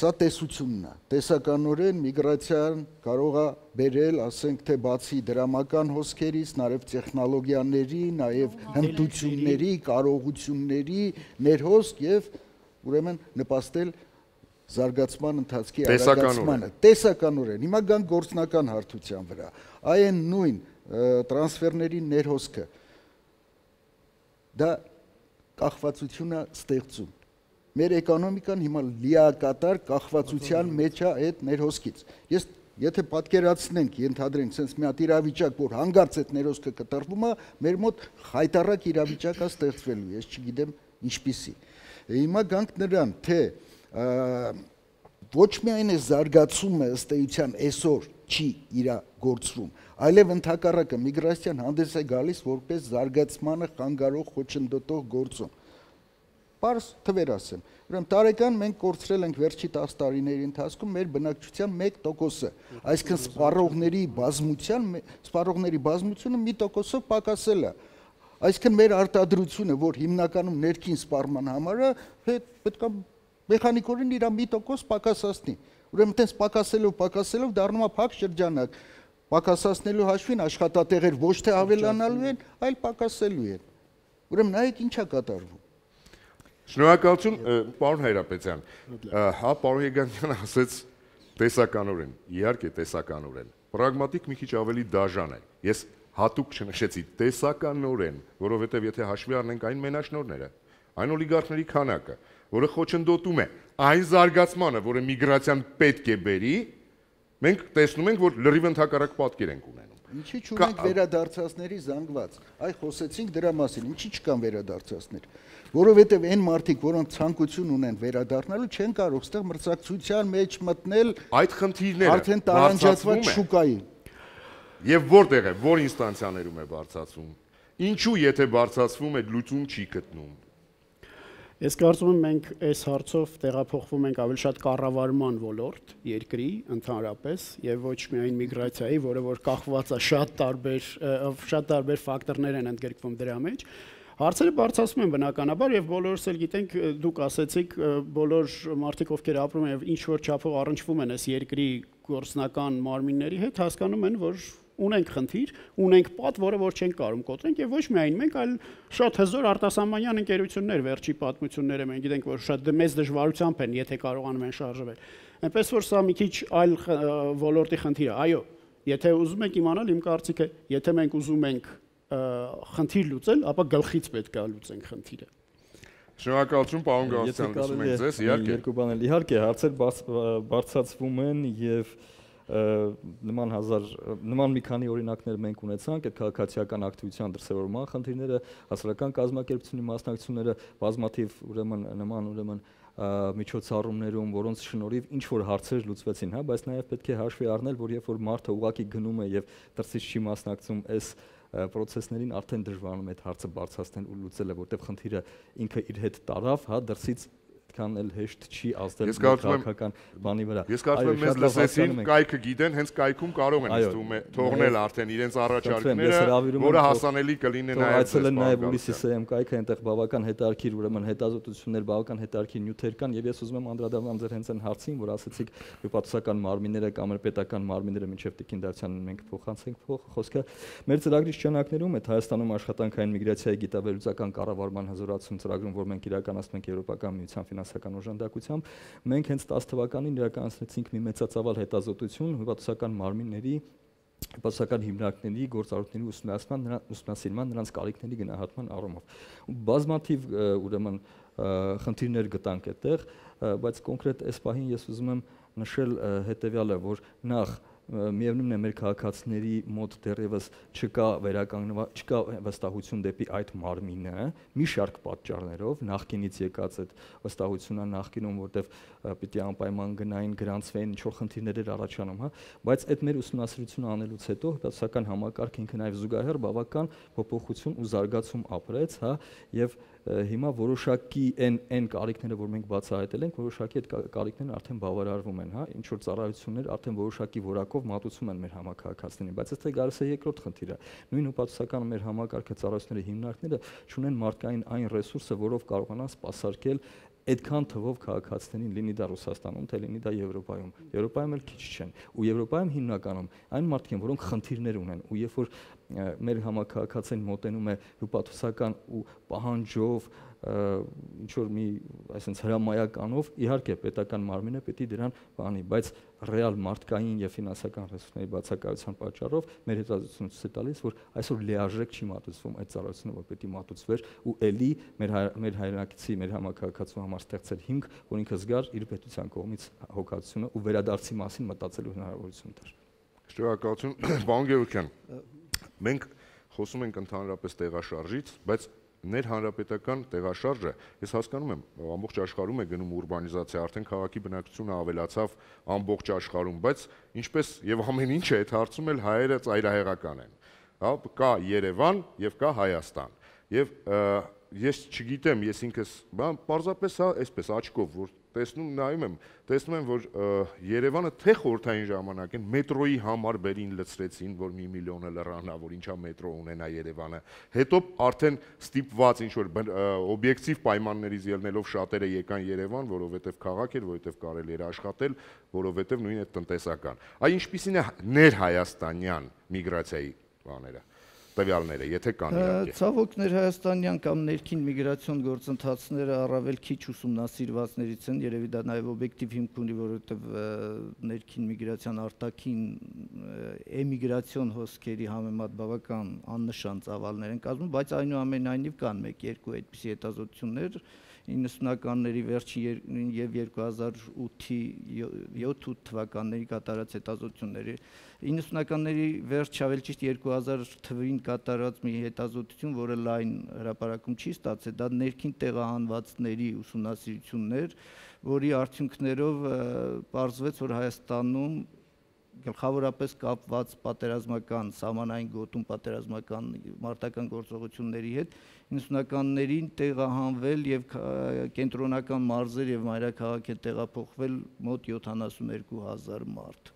Սա տեսությունն է։ Տեսականորեն միգրացիան կարող է բերել, ասենք թե բացի դրամական հոսքերից, նաև տեխնոլոգիաների, նաև հմտությունների, կարողությունների ներհոսք եւ ուրեմն նպաստել զարգացման ընթացքի արագացմանը տեսականորեն հիմա գան գործնական հարթության վրա այն նույն տրանսֆերների ներհոսքը դա կախվածությունը ստեղծում մեր էկոնոմիկան հիմա լիակատար կախվածության մեջ է այդ ներհոսքից ես եթե պատկերացնենք ենթադրենք sense մի հատ իրավիճակ որ հանգարց այդ ներհոսքը կտրվում է մեր մոտ խայտարակ իրավիճակ է ստեղծվելու ես չգիտեմ ինչպիսի հիմա գանք նրան թե ոչ միայն է զարգացումը ըստ էության այսօր չի իրագործվում այլև ընդհակառակը միգրացիան հանդես է գալիս որպես զարգացմանը խանգարող խոչընդոտող գործոն։ Պարզ թվեր ասեմ։ Ուրեմն տարեկան մենք կորցրել ենք վերջի 10 տարիների ընթացքում մեր բնակչության 1%-ը, այսինքն սպառողների բազմության սպառողների բազմությունը 1%-ով պակասել է։ Այսինքն մեր արտադրությունը, որ հիմնականում ներքին սպառման համար է, պետք է մեխանիկորեն իր 1% պակասացնի։ Ուրեմն այդպես պակասելով, պակասելով դառնում է փակ շրջանակ պակասացնելու հաշվին աշխատատեղեր ոչ թե ավելանալու են, այլ պակասելու են։ Ուրեմն նայեք ինչա կատարվում։ Շնորհակալություն, պարոն Հայրապետյան։ Հա, պարոն Եգանյանը ասեց տեսականորեն, իհարկե տեսականորեն։ Պրագմատիկ մի քիչ ավելի դաժան է։ Ես հատուկ չնշեցի տեսականորեն, որովհետև եթե հաշվի առնենք այն մենաշնորները, այն օլիգարխների քանակը, որը խոչընդոտում է այն զարգացմանը, որը միգրացիան պետք է բերի, մենք տեսնում ենք, որ լրիվ ընդհակառակ պատկեր ենք ունենում։ Ինչի չունենք վերադարձածների զանգված։ Այ խոսեցինք դրա մասին, ինչի չկան վերադարձածներ։ Որովհետև այն մարդիկ, որոնք ցանկություն ունեն վերադառնալու, չեն կարող ստեղ մրցակցության մեջ մտնել այդ խնդիրները արդեն տարանջատված շուկայի։ Եվ որտեղ է, որ ինստանցիաներում է բարձացում։ Ինչու եթե բարձացվում է լուծում չի գտնում։ Ես կարծում եմ մենք այս հարցով տեղափոխվում ենք ավելի շատ կառավարման ոլորտ երկրի ընդհանրապես եւ ոչ միայն միգրացիայի, որը որ կախված է շատ տարբեր շատ տարբեր ֆակտորներ են ընդգրկվում դրա մեջ։ Հարցերը բարձրացում են բնականաբար եւ բոլորս էլ գիտենք, դուք ասեցիք, բոլոր մարդիկ ովքեր ապրում են եւ ինչ որ չափով առնչվում են այս երկրի գործնական մարմինների հետ, հասկանում են, որ ունենք խնդիր, ունենք պատ, որը որ չենք կարող կոտրենք եւ ոչ միայն մենք, այլ շատ հզոր արտասահմանյան ընկերություններ վերջի պատմությունները մենք գիտենք, որ շատ մեծ դժվարությամբ են, եթե կարողանում են շարժվել։ Այնպես որ սա մի քիչ այլ ոլորտի խնդիր է։ Այո, եթե ուզում եք իմանալ, իմ կարծիքը, եթե մենք ուզում ենք խնդիր լուծել, ապա գլխից պետք է լուծենք խնդիրը։ Շնորհակալություն, պարոն Գասյան, լսում ենք ձեզ, իհարկե։ Երկու բան էլ իհարկե հարցեր բարձրացվում են եւ նման հազար նման մի քանի օրինակներ մենք ունեցանք այդ քաղաքացիական ակտիվության դրսևորման խնդիրները, հասարակական կազմակերպությունների մասնակցությունները, բազմաթիվ ուրեմն նման ուրեմն միջոցառումներում, որոնց շնորհիվ ինչ որ հարցեր լուծվեցին, հա, բայց նաև պետք է հաշվի առնել, որ երբ որ մարդը ուղակի գնում է եւ դրսից չի մասնակցում այս process-ներին արդեն դժվարանում է այդ հարցը բարձրացնել ու լուծելը, որտեղ խնդիրը ինքը իր հետ տարավ, հա, դրսից այդքան էլ հեշտ չի ազդել քաղաքական բանի վրա։ Ես կարծում եմ մեզ լսեցին, կայքը գիտեն, հենց կայքում կարող են ստում է թողնել արդեն իրենց առաջարկները, որը հասանելի կլինեն այլ այցել են նաև Ulysses-ը կայքը, այնտեղ բավական հետարքիր ուրեմն հետազոտություններ, բավական հետարքիր նյութեր կան եւ ես ուզում եմ անդրադառնալ ձեր հենց այն հարցին, որ ասացիք հյուպատոսական մարմինները կամ պետական մարմինները մինչև Տիկին Դավթյանին մենք փոխանցենք փոխ խոսքը։ Մեր ծրագրի շրջանակներում այդ Հայաստանում աշխատանքային միգրացիայի գիտավերլուծական կառավարման հզորացում ծրագրում, որ մենք իրականացնում ենք Եվրոպական միության ֆինանսական օժանդակությամբ մենք հենց 10 թվականին իրականացրեցինք մի մեծածավալ հետազոտություն հյուպատոսական մարմինների բացական հիմնարկների գործառույթների ուսումնասիրման ուսումնասիրման նրանց կարիքների գնահատման առումով բազմաթիվ ուրեմն խնդիրներ գտանք այդտեղ բայց կոնկրետ այս պահին ես ուզում եմ նշել հետեւյալը որ նախ միևնույնն է մեր քաղաքացիների մոտ դեռևս չկա վերականգնված չկա վստահություն դեպի այդ մարմինը մի շարք պատճառներով նախկինից եկած այդ վստահությունը նախկինում որտեվ պիտի անպայման գնային գրանցվեն ինչ որ խնդիրներ էր առաջանում հա բայց այդ մեր ուսումնասիրությունը անելուց հետո հպատոսական համակարգ ինքը նաև զուգահեռ բավական փոփոխություն ու զարգացում ապրեց հա եւ հիմա որոշակի այն այն կարիքները, որ մենք բացահայտել ենք, որոշակի այդ կարիքներն արդեն բավարարվում են, հա, ինչ որ ծառայություններ արդեն որոշակի որակով մատուցում են մեր համակարգացներին, բայց այստեղ գալիս է երկրորդ խնդիրը։ Նույն հպատոսական մեր համակարգը ծառայությունների հիմնարկները ունեն մարդկային այն ռեսուրսը, որով կարողանան սպասարկել այդքան թվով քաղաքացիներին լինի դա Ռուսաստանում, թե լինի դա Եվրոպայում։ Եվրոպայում էլ քիչ չեն։ Ու Եվրոպայում հիմնականում այն մարդիկ են, որոնք խնդիրներ ունեն, ու երբ որ մեր համակարգացին մոտենում է հյուպատոսական ու պահանջով ինչ որ մի այսպես հրամայականով իհարկե պետական մարմինը պետք է դրան բանի, բայց ռեալ մարդկային եւ ֆինանսական ռեսուրսների բացակայության պատճառով մեր հետազոտությունը ցույց է տալիս, որ այսօր լիարժեք չի մատուցվում այդ ծառայությունը, որ պետք է մատուցվեր ու ելի մեր մեր հայրենակցի, մեր համակարգացու համար ստեղծել հիմք, որ ինքը զգար իր պետության կողմից հոգացությունը ու վերադարձի մասին մտածելու հնարավորություն տար։ Շնորհակալություն, պարոն Գևորգյան։ Մենք խոսում ենք ընդհանրապես տեղաշարժից, բայց ներհանրապետական տեղաշարժը, ես հասկանում եմ, ամբողջ աշխարհում է գնում ուրբանիզացիա, արդեն քաղաքի բնակչությունը ավելացավ ամբողջ աշխարհում, բայց ինչպես եւ ամեն ինչ է, այդ հարցում էլ հայերը ծայրահեղական են։ Հա, կա Երևան եւ կա Հայաստան։ Եվ ես չգիտեմ, ես ինքս, բան, պարզապես հա, այսպես աչքով, որ տեսնում նայում եմ, տեսնում եմ, որ Երևանը թե խորթային ժամանակ են մետրոյի համար բերին լցրեցին, որ մի միլիոնը լրանա, որ ինչա մետրո ունենա Երևանը։ Հետո արդեն ստիպված ինչ որ օբյեկտիվ պայմաններից ելնելով շատերը եկան Երևան, որովհետև քաղաք էր, որովհետև կարելի էր աշխատել, որովհետև նույն է տնտեսական։ Այ ինչպիսին է ներ հայաստանյան միգրացիայի բաները տվյալները, եթե կան իհարկե։ Ցավոք ներհայաստանյան կամ ներքին միգրացիոն գործընթացները առավել քիչ ուսումնասիրվածներից են, երևի դա նաև օբյեկտիվ հիմք ունի, որովհետև ներքին միգրացիան արտաքին էմիգրացիոն հոսքերի համեմատ բավական աննշան ծավալներ են կազմում, բայց այնուամենայնիվ կան 1-2 այդպիսի հետազոտություններ, 90-ականների վերջին եւ 2008-ի 7-8 թվականների կատարած հետազոտությունների 90-ականների վերջ ավելի ճիշտ 2000 թվին կատարած մի հետազոտություն, որը լայն հրապարակում չի ստացել, դա ներքին տեղահանվածների ուսումնասիրություններ, որի արդյունքներով պարզվեց, որ Հայաստանում գլխավորապես կապված պատերազմական սահմանային գոտում պատերազմական մարտական գործողությունների հետ 90-ականներին տեղահանվել եւ կենտրոնական մարզեր եւ մայրաքաղաք է տեղափոխվել մոտ 72000 մարդ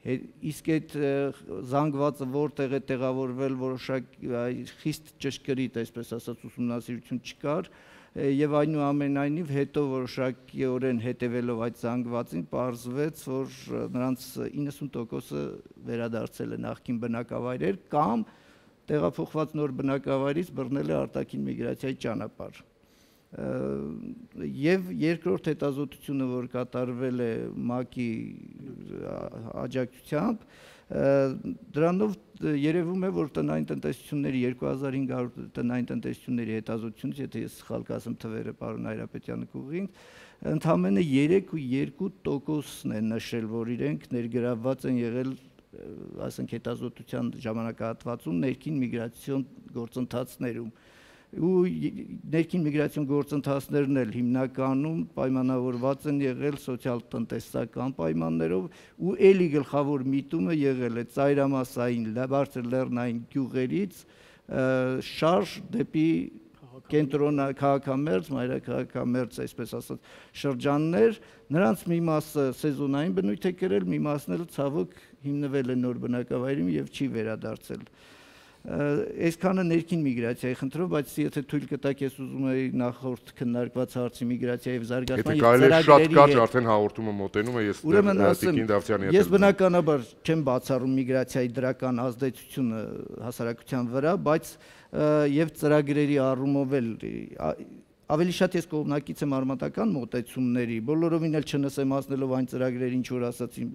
իսկ այդ զանգվածը որտեղ է տեղավորվել որոշակ խիստ ճշգրիտ այսպես ասած ուսումնասիրություն չկար եւ այնուամենայնիվ հետո որոշակիորեն հետևելով այդ զանգվածին պարզվեց, որ նրանց 90%-ը վերադարձել է նախկին բնակավայրեր կամ տեղափոխված նոր բնակավայրից բռնել է արտաքին միգրացիայի ճանապարհ եւ երկրորդ հետազոտությունը, որ կատարվել է ՄԱԿ-ի աջակցությամբ, Դրանով երևում է, որ տնային տնտեսությունների 2500 տնային տնտեսությունների հետազոտությունից, եթե ես սխալ կասեմ թվերը պարոն Հայրապետյանը կուղին, ընդամենը 3.2%-ն է նշել, որ իրենք ներգրավված են եղել ասենք հետազոտության ժամանակահատվածում ներքին միգրացիոն գործընթացներում ու ներքին միգրացիոն գործընթացներն էլ հիմնականում պայմանավորված են եղել սոցիալ-տնտեսական պայմաններով ու ելի գլխավոր միտումը եղել է ծայրամասային բարձր լեռնային գյուղերից շարժ դեպի կենտրոնա քաղաքամերձ, մայրաքաղաքամերձ, այսպես ասած, շրջաններ, նրանց մի մասը սեզոնային բնույթ է կրել, մի մասն էլ ցավոք հիմնվել է նոր բնակավայրում եւ չի վերադարձել այսքանը ներքին միգրացիայի խնդրով, բայց եթե թույլ կտակ ես ուզում եի նախորդ քննարկված հարցի միգրացիայի եւ զարգացման եւ ծրագրերի հետ։ Եթե կարելի շատ կարճ արդեն հաղորդումը մոտենում է, ես Դավթյանի հետ։ Ես բնականաբար չեմ բացառում միգրացիայի դրական ազդեցությունը հասարակության վրա, բայց եւ ծրագրերի առումով էլ ավելի շատ ես կողմնակից եմ արմատական մոտեցումների, բոլորովին էլ չնսեմացնելով այն ծրագրեր, ինչ որ ասացին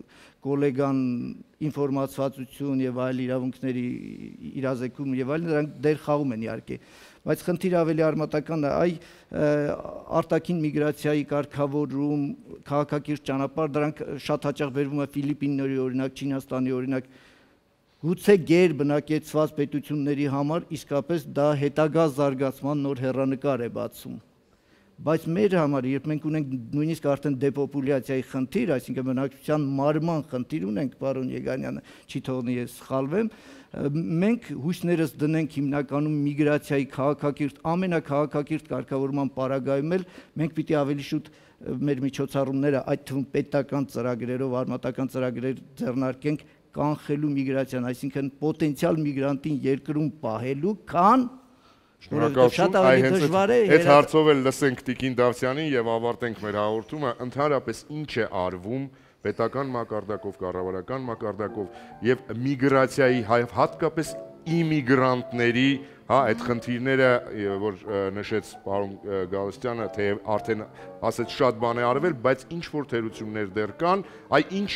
գոլեգան ինֆորմացվածություն եւ այլ իրավունքների իրազեկում եւ այլն, դրանք դեր խաղում են իհարկե բայց խնդիրը ավելի արմատական է այ արտաքին միգրացիայի կարգավորում քաղաքակիրթ ճանապարհ դրանք շատ հաճախ վերվում է ֆիլիպինների օրինակ չինաստանի օրինակ գուցե գեր բնակեցված պետությունների համար իսկապես դա հետագա զարգացման նոր հերանեկար է բացում բայց մեր համար երբ մենք ունենք նույնիսկ արդեն դեպոպուլյացիայի խնդիր, այսինքն բնակչության մարման խնդիր ունենք, պարոն Եգանյանը, չի թողնի ես սխալվեմ, մենք հույսներս դնենք հիմնականում միգրացիայի քաղաքակիրթ ամենակաղաքակիրթ կարգավորման պարագայում էլ մենք պիտի ավելի շուտ մեր միջոցառումները այդ թվում պետական ծրագրերով, արմատական ծրագրեր ձեռնարկենք կանխելու միգրացիան, այսինքն պոտենցիալ միգրանտին երկրում պահելու, քան Շնորհակալություն, այ հենց այդ հարցով էլ լսենք Տիկին Դավթյանին եւ ավարտենք մեր հաղորդումը։ Ընդհանրապես ինչ է արվում պետական մակարդակով, կառավարական մակարդակով եւ միգրացիայի հատկապես իմիգրանտների, հա, այդ խնդիրները, որ նշեց պարոն Գալստյանը, թե արդեն ասեց շատ բան է արվել, բայց ինչ որ թերություններ դեռ կան, այ ինչ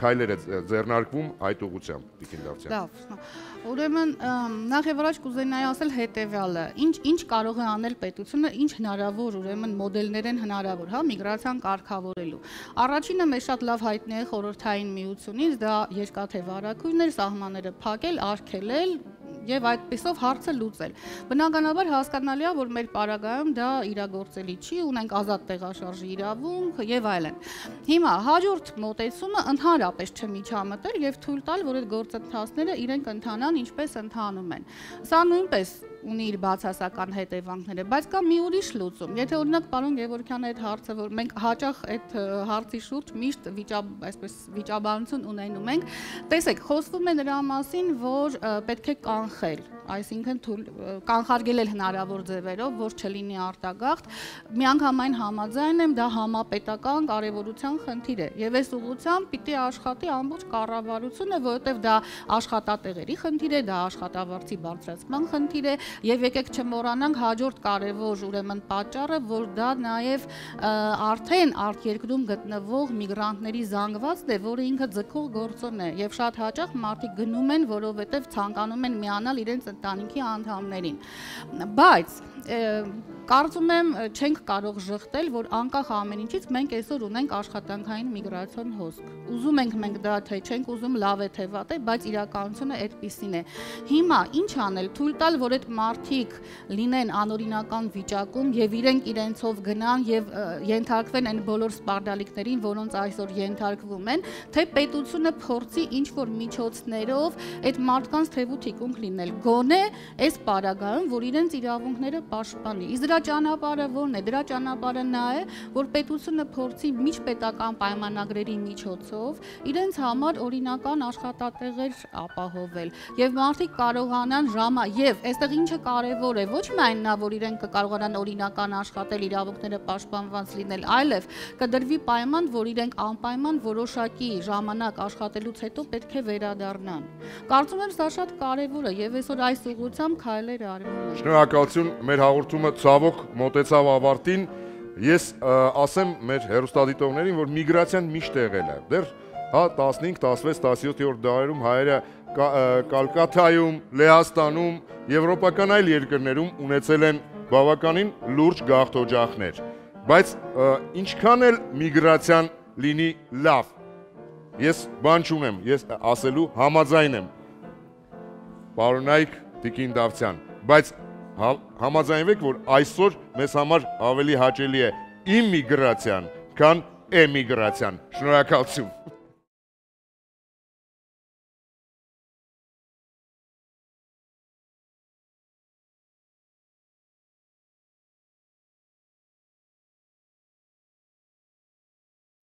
քայլեր է ձեռնարկվում այդ ուղությամբ Տիկին Դավթյան։ Լավ։ Ուրեմն նախ եւ առաջ կուզենայի ասել հետեւյալը. ինչ ինչ կարող է անել պետությունը, ինչ հնարավոր ուրեմն մոդելներ են հնարավոր, հա, միգրացիան կարգավորելու։ Առաջինը մեզ շատ լավ հայտնի է խորհրդային միությունից, դա երկաթե վարակույրներ, սահմանները փակել, արգելել, եւ այդպեսով հարցը լուծել։ Բնականաբար հասկանալի է, որ մեր պարագայում դա իրագործելի չի, ունենք ազատ տեղաշարժի իրավունք եւ այլն։ Հիմա հաջորդ մոտեցումը ընդհանրապես չմիջամտել եւ թույլ տալ, որ այդ գործընթացները իրենք ընթանան ինչպես ընթանում են։ Սա նույնպես ունի իր բացասական հետևանքները, բայց կա մի ուրիշ լուծում։ Եթե օրինակ պարոն Գևորգյանը այդ հարցը, որ մենք հաճախ այդ հարցի շուրջ միշտ վիճապ, այսպես վիճաբանություն ունենում ենք, տեսեք, խոսվում է նրա մասին, որ պետք է կանխել այսինքն կանխարգել էլ հնարավոր ձևերով, որ չլինի արտագաղթ։ Միանգամայն համաձայն եմ, դա համապետական կարևորության խնդիր է։ Եվ այս ուղղությամբ պիտի աշխատի ամբողջ կառավարությունը, որովհետև դա աշխատատեղերի խնդիր է, դա աշխատավարձի բարձրացման խնդիր է, եւ եկեք չմոռանանք հաջորդ կարևոր ուրեմն պատճառը, որ դա նաեւ արդեն արտերկրում գտնվող միգրանտների զանգվածն է, որը ինքը ձգող գործոն է եւ շատ հաճախ մարդիկ գնում են, որովհետեւ ցանկանում են միանալ իրենց ընտանիքի անդամներին։ Բայց կարծում եմ չենք կարող շղթել, որ անկախ ամեն ինչից մենք այսօր ունենք աշխատանքային միգրացիոն հոսք։ Ուզում ենք մենք դա թե չենք ուզում լավ է թե վատ է, բայց իրականությունը այդպեսին է։ Հիմա ինչ անել, թույլ տալ, որ այդ մարդիկ լինեն անօրինական վիճակում եւ իրենք իրենցով գնան եւ ենթարկվեն այն բոլոր սպարդալիքներին, որոնց այսօր ենթարկվում են, թե պետությունը փորձի ինչ որ միջոցներով այդ մարդկանց թեվու թիկունք լինել։ Գոնե այս պարագայում, որ իրենց իրավունքները պաշտպանի։ Իսկ դրա ճանապարհը ո՞րն է։ Դրա ճանապարհը նա է, որ պետությունը փորձի միջպետական պայմանագրերի միջոցով իրենց համար օրինական աշխատատեղեր ապահովել եւ մարդիկ կարողանան ժամա եւ այստեղ ինչը կարեւոր է ոչ միայն նա որ իրենք կկարողանան օրինական աշխատել իրավունքները պաշտպանված լինել այլև կդրվի պայման որ իրենք անպայման որոշակի ժամանակ աշխատելուց հետո պետք է վերադառնան կարծում եմ սա շատ կարեւոր է եւ այսօր այս ուղղությամբ քայլեր արվում են շնորհակալություն մեր հաղորդումը ցավոք մոտեցավ ավարտին։ Ես ասեմ մեր հերոստադիտողներին, որ միգրացիան միշտ եղել է։ Դեռ հա 15, 16, 17-րդ դարերում հայերը Կալկաթայում, Լեհաստանում, եվրոպական այլ երկրներում ունեցել են բավականին լուրջ գաղթօջախներ։ Բայց ինչքան էլ միգրացիան լինի լավ, ես բան չունեմ, ես ասելու համաձայն եմ։ Պարոնայք Տիկին Դավթյան, բայց համաձայնվեք, որ այսօր մեզ համար ավելի հաճելի է իմիգրացիան, քան էմիգրացիան։ Շնորհակալություն։